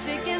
chicken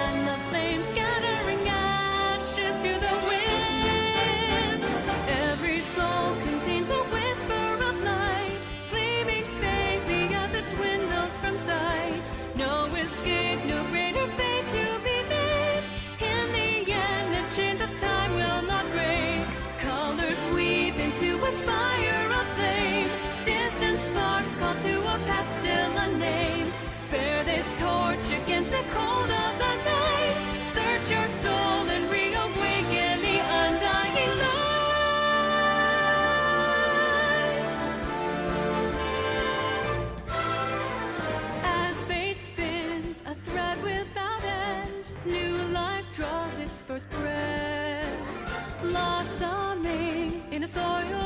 New life draws its first breath, blossoming in a soil.